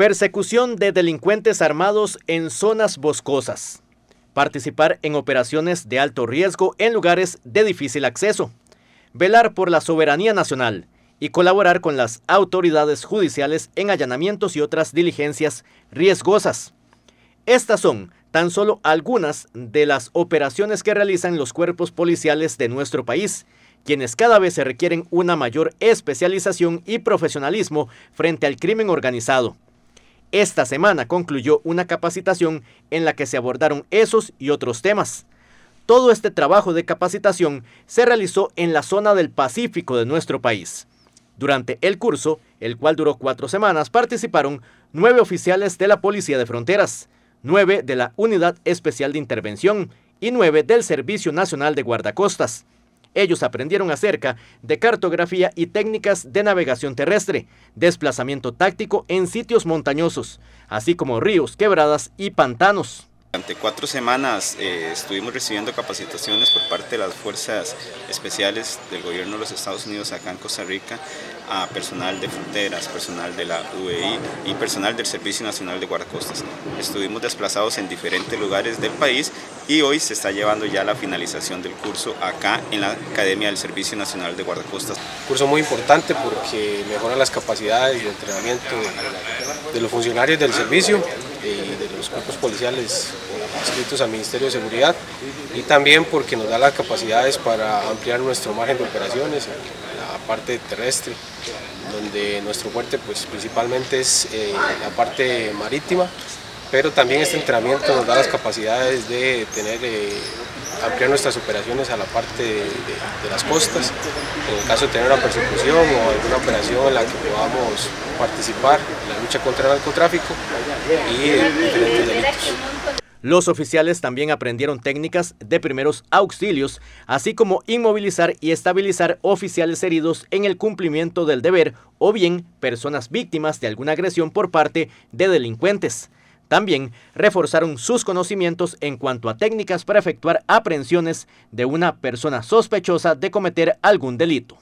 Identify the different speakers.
Speaker 1: Persecución de delincuentes armados en zonas boscosas. Participar en operaciones de alto riesgo en lugares de difícil acceso. Velar por la soberanía nacional y colaborar con las autoridades judiciales en allanamientos y otras diligencias riesgosas. Estas son tan solo algunas de las operaciones que realizan los cuerpos policiales de nuestro país, quienes cada vez se requieren una mayor especialización y profesionalismo frente al crimen organizado. Esta semana concluyó una capacitación en la que se abordaron esos y otros temas. Todo este trabajo de capacitación se realizó en la zona del Pacífico de nuestro país. Durante el curso, el cual duró cuatro semanas, participaron nueve oficiales de la Policía de Fronteras, nueve de la Unidad Especial de Intervención y nueve del Servicio Nacional de Guardacostas. Ellos aprendieron acerca de cartografía y técnicas de navegación terrestre, desplazamiento táctico en sitios montañosos, así como ríos, quebradas y pantanos.
Speaker 2: Durante cuatro semanas eh, estuvimos recibiendo capacitaciones por parte de las fuerzas especiales del gobierno de los Estados Unidos acá en Costa Rica a personal de fronteras, personal de la UEI y personal del Servicio Nacional de Guardacostas. Estuvimos desplazados en diferentes lugares del país y hoy se está llevando ya la finalización del curso acá en la Academia del Servicio Nacional de Guardacostas.
Speaker 3: Curso muy importante porque mejora las capacidades y entrenamiento de los funcionarios del servicio y de los cuerpos policiales inscritos al Ministerio de Seguridad y también porque nos da las capacidades para ampliar nuestro margen de operaciones en la parte terrestre, donde nuestro fuerte pues, principalmente es eh, la parte marítima, pero también este entrenamiento nos da las capacidades de tener eh, ampliar nuestras operaciones a la parte de, las costas, en el caso de tener una persecución o alguna operación en la que podamos participar en la lucha contra el narcotráfico y diferentes delitos.
Speaker 1: Los oficiales también aprendieron técnicas de primeros auxilios, así como inmovilizar y estabilizar oficiales heridos en el cumplimiento del deber o bien personas víctimas de alguna agresión por parte de delincuentes. También reforzaron sus conocimientos en cuanto a técnicas para efectuar aprehensiones de una persona sospechosa de cometer algún delito.